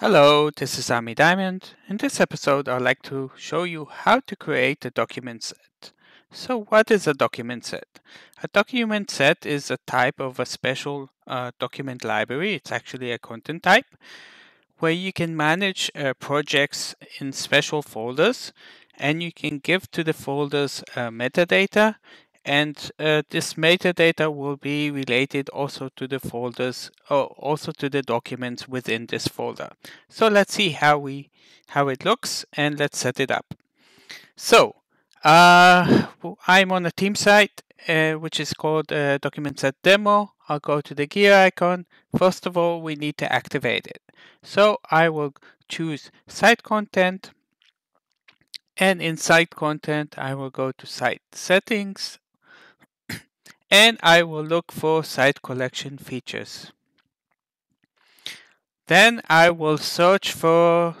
Hello, this is Ami Diamond. In this episode, I'd like to show you how to create a document set. So what is a document set? A document set is a type of a special uh, document library. It's actually a content type where you can manage uh, projects in special folders and you can give to the folders uh, metadata and uh, this metadata will be related also to the folders or also to the documents within this folder. So let's see how we how it looks and let's set it up. So uh, I'm on a team site uh, which is called uh, document set demo. I'll go to the gear icon. First of all, we need to activate it. So I will choose site content and in site content, I will go to site settings and I will look for site collection features. Then I will search for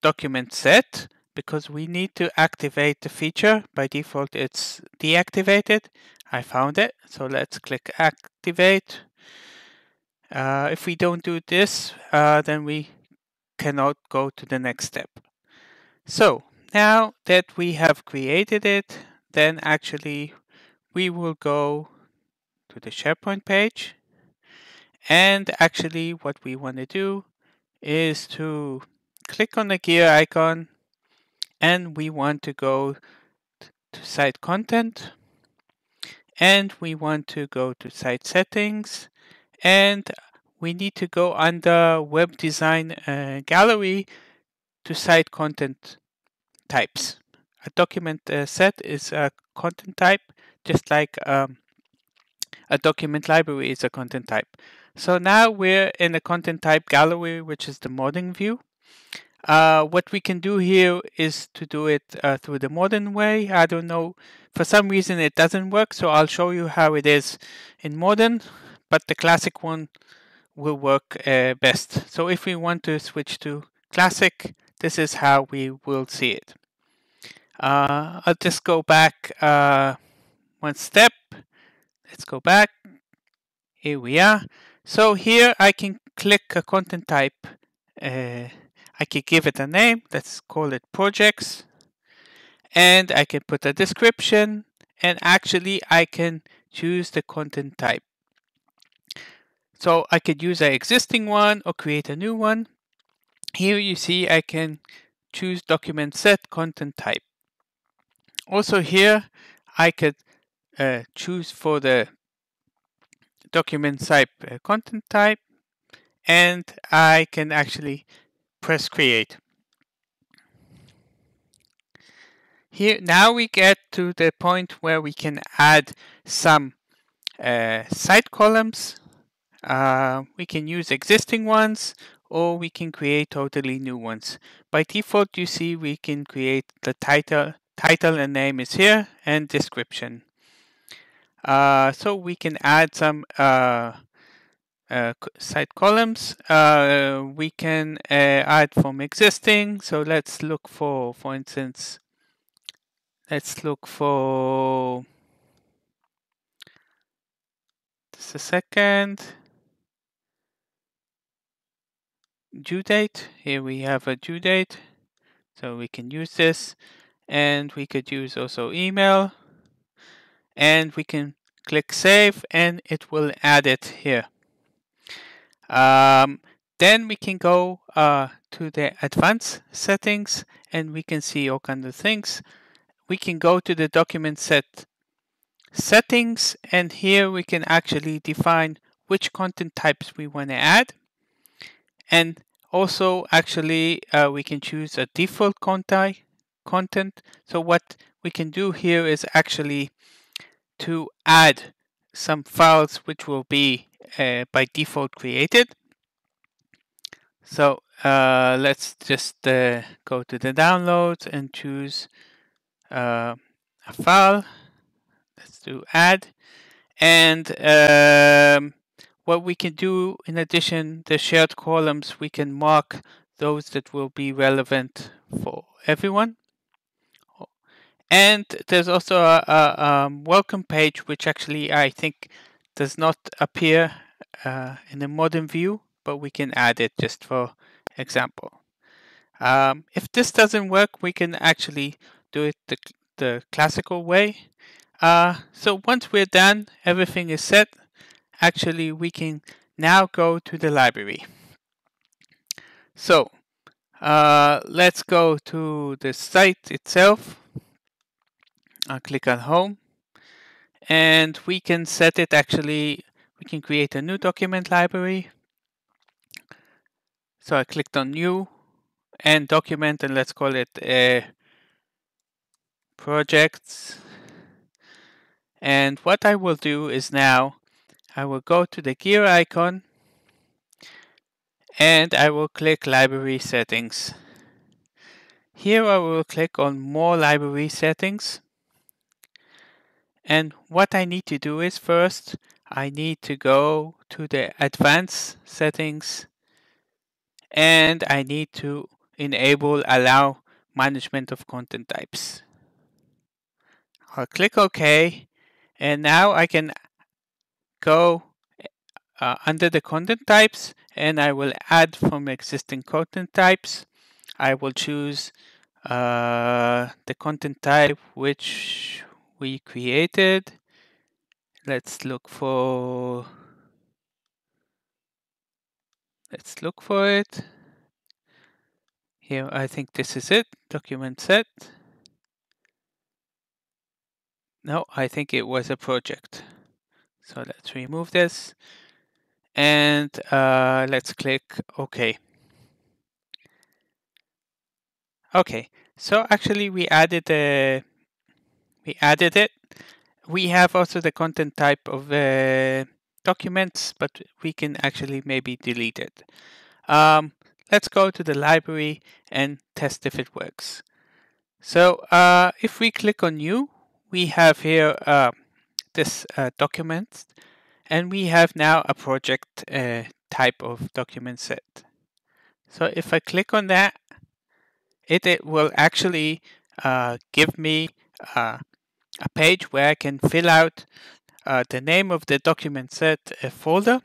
document set because we need to activate the feature. By default, it's deactivated. I found it. So let's click activate. Uh, if we don't do this, uh, then we cannot go to the next step. So now that we have created it, then actually we will go to the SharePoint page. And actually what we want to do is to click on the gear icon and we want to go to site content and we want to go to site settings and we need to go under web design uh, gallery to site content types. A document uh, set is a content type just like um, a document library is a content type. So now we're in the content type gallery, which is the modern view. Uh, what we can do here is to do it uh, through the modern way. I don't know, for some reason it doesn't work, so I'll show you how it is in modern, but the classic one will work uh, best. So if we want to switch to classic, this is how we will see it. Uh, I'll just go back uh, one step Let's go back. Here we are. So here I can click a content type. Uh, I can give it a name. Let's call it projects. And I can put a description. And actually I can choose the content type. So I could use an existing one or create a new one. Here you see I can choose document set content type. Also here I could uh, choose for the document type uh, content type and I can actually press create. Here now we get to the point where we can add some uh, site columns. Uh, we can use existing ones or we can create totally new ones. By default you see we can create the title, title and name is here and description. Uh, so we can add some uh, uh, site columns. Uh, we can uh, add from existing. So let's look for, for instance, let's look for just a second. Due date. Here we have a due date. So we can use this. And we could use also email and we can click save and it will add it here. Um, then we can go uh, to the advanced settings and we can see all kinds of things. We can go to the document set settings and here we can actually define which content types we want to add. And also actually uh, we can choose a default content. So what we can do here is actually to add some files which will be uh, by default created. So uh, let's just uh, go to the downloads and choose uh, a file. Let's do add. And um, what we can do in addition, the shared columns, we can mark those that will be relevant for everyone. And there's also a, a, a, welcome page, which actually I think does not appear uh, in the modern view, but we can add it just for example. Um, if this doesn't work, we can actually do it the, the classical way. Uh, so once we're done, everything is set, actually we can now go to the library. So uh, let's go to the site itself. I'll click on home and we can set it actually, we can create a new document library. So I clicked on new and document and let's call it a projects. And what I will do is now I will go to the gear icon and I will click library settings. Here I will click on more library settings. And what I need to do is first I need to go to the advanced settings and I need to enable allow management of content types. I'll click OK and now I can go uh, under the content types and I will add from existing content types. I will choose uh, the content type which we created. Let's look for let's look for it. Here, I think this is it, document set. No, I think it was a project. So let's remove this and uh, let's click OK. Okay, so actually we added a, we added it. We have also the content type of uh, documents, but we can actually maybe delete it. Um, let's go to the library and test if it works. So uh, if we click on new, we have here uh, this uh, document and we have now a project uh, type of document set. So if I click on that, it, it will actually uh, give me uh, a page where I can fill out uh, the name of the document set a folder.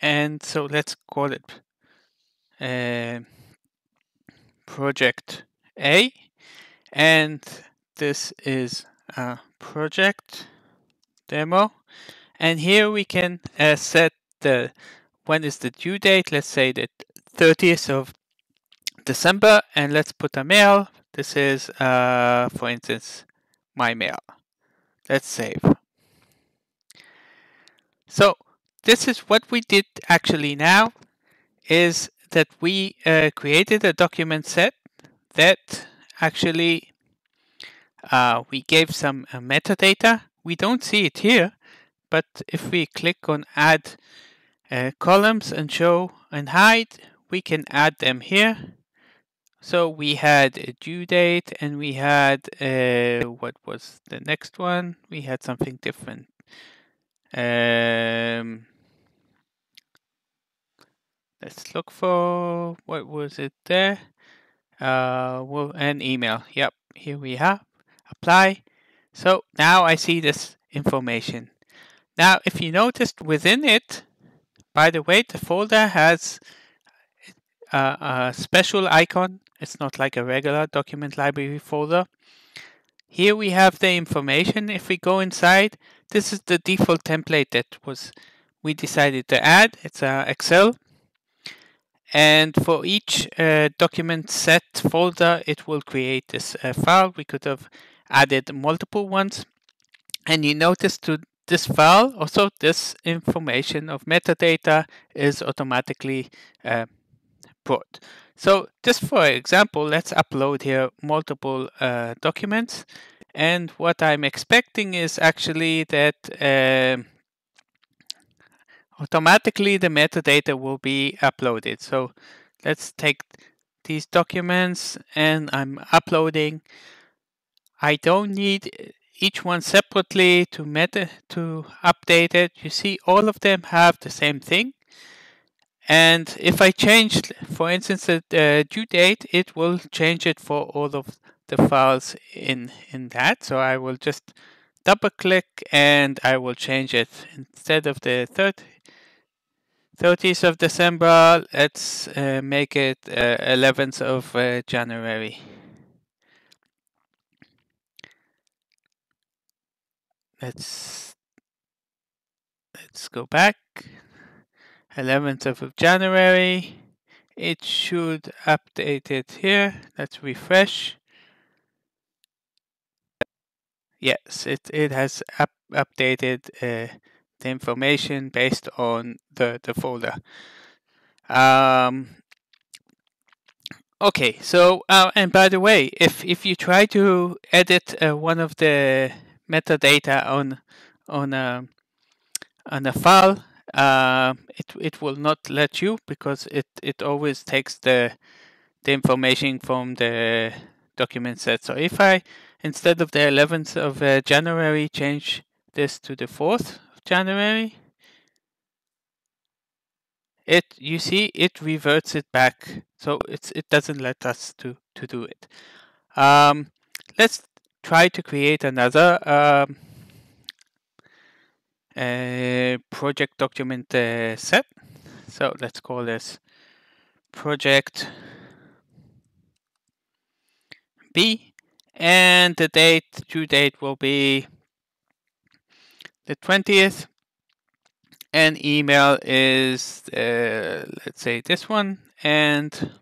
And so let's call it uh, project A. And this is a project demo. And here we can uh, set the when is the due date. Let's say the 30th of December, and let's put a mail. This is, uh, for instance, my mail. Let's save. So this is what we did actually now is that we uh, created a document set that actually uh, we gave some uh, metadata. We don't see it here, but if we click on add uh, columns and show and hide, we can add them here. So we had a due date and we had, uh, what was the next one? We had something different. Um, let's look for, what was it there? Uh, well, an email. Yep, here we have apply. So now I see this information. Now, if you noticed within it, by the way, the folder has a, a special icon. It's not like a regular document library folder. Here we have the information. If we go inside, this is the default template that was we decided to add. It's a Excel. And for each uh, document set folder, it will create this uh, file. We could have added multiple ones. And you notice to this file, also this information of metadata is automatically uh, put. So just for example, let's upload here multiple uh, documents. And what I'm expecting is actually that uh, automatically the metadata will be uploaded. So let's take these documents and I'm uploading I don't need each one separately to meta to update it. You see all of them have the same thing. And if I change, for instance, the uh, due date, it will change it for all of the files in, in that. So I will just double click and I will change it. Instead of the 30, 30th of December, let's uh, make it uh, 11th of uh, January. Let's let's go back. 11th of January. It should update it here. Let's refresh. Yes, it, it has up, updated uh, the information based on the, the folder. Um, okay, so, uh, and by the way, if, if you try to edit uh, one of the metadata on, on, a, on a file, uh, it, it will not let you because it, it always takes the, the information from the document set. So if I, instead of the 11th of uh, January, change this to the 4th of January, it you see it reverts it back, so it's it doesn't let us to to do it. Um, let's try to create another um, uh, project document uh, set. So let's call this project B, and the date due date will be the 20th and email is uh, let's say this one and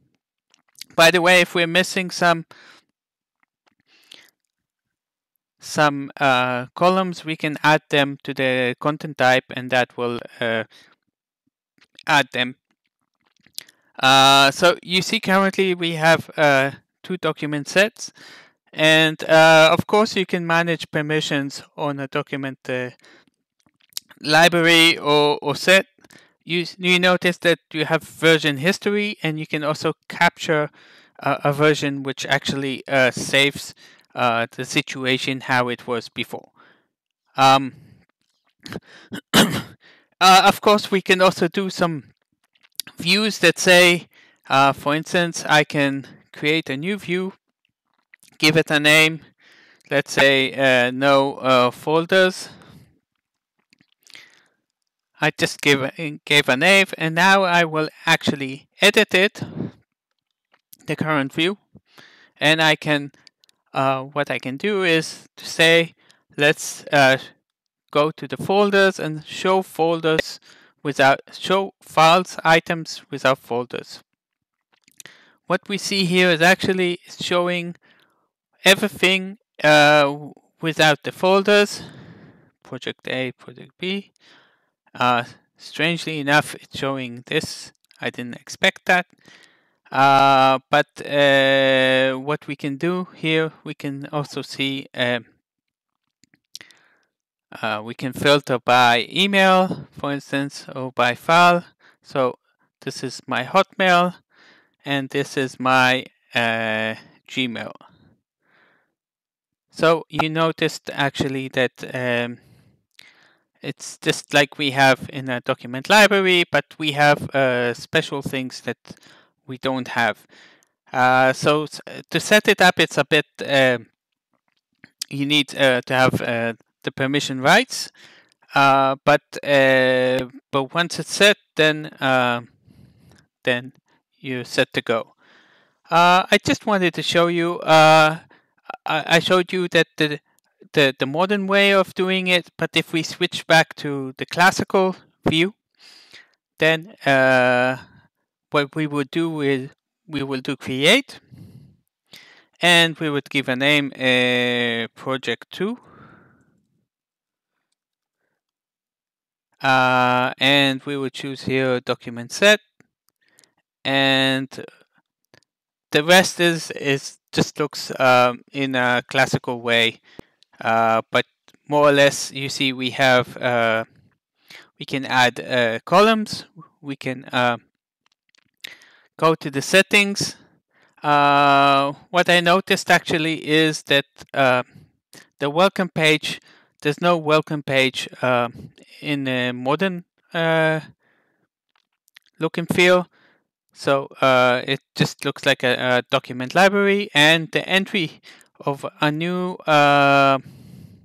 by the way if we're missing some some uh, columns we can add them to the content type and that will uh, add them. Uh, so you see currently we have uh, two document sets and uh, of course you can manage permissions on a document uh, library or, or set, you, you notice that you have version history and you can also capture a version which actually saves uh, the situation how it was before. Um, uh, of course, we can also do some views that say, uh, for instance, I can create a new view, give it a name, let's say uh, no folders, I just gave gave a name and now I will actually edit it, the current view, and I can, uh, what I can do is to say, let's uh, go to the folders and show folders without, show files, items without folders. What we see here is actually showing everything uh, without the folders, project A, project B, uh, strangely enough, it's showing this. I didn't expect that. Uh, but uh, what we can do here, we can also see um, uh, we can filter by email, for instance, or by file. So this is my Hotmail, and this is my uh, Gmail. So you noticed actually that um, it's just like we have in a document library, but we have uh, special things that we don't have. Uh, so to set it up, it's a bit, uh, you need uh, to have uh, the permission rights, uh, but but once it's set, then then you're set to go. I just wanted to show you, I, I showed you that the the, the modern way of doing it, but if we switch back to the classical view, then uh, what we would do is we will do create, and we would give a name uh, project 2. Uh, and we would choose here document set and the rest is is just looks um, in a classical way uh, but more or less, you see we have, uh, we can add uh, columns, we can go to the settings. what I noticed actually is that the welcome page, there's no welcome page in the modern look and feel. So uh, it just looks like a, a, document library and the entry of a new, uh,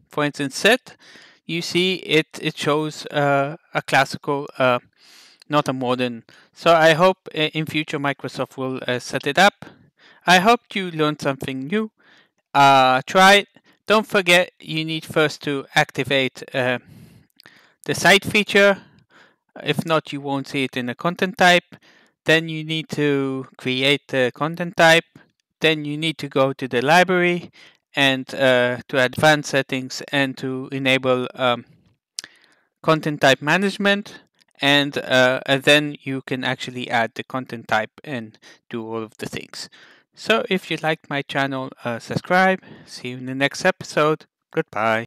for instance, set, you see it, it shows uh, a classical uh, not a modern. So I hope uh, in future Microsoft will uh, set it up. I hope you learned something new. Uh, try it. Don't forget you need first to activate uh, the site feature. If not, you won't see it in the content type. Then you need to create the content type. Then you need to go to the library and uh, to advanced settings and to enable um, content type management and, uh, and then you can actually add the content type and do all of the things. So if you liked my channel, uh, subscribe. See you in the next episode. Goodbye.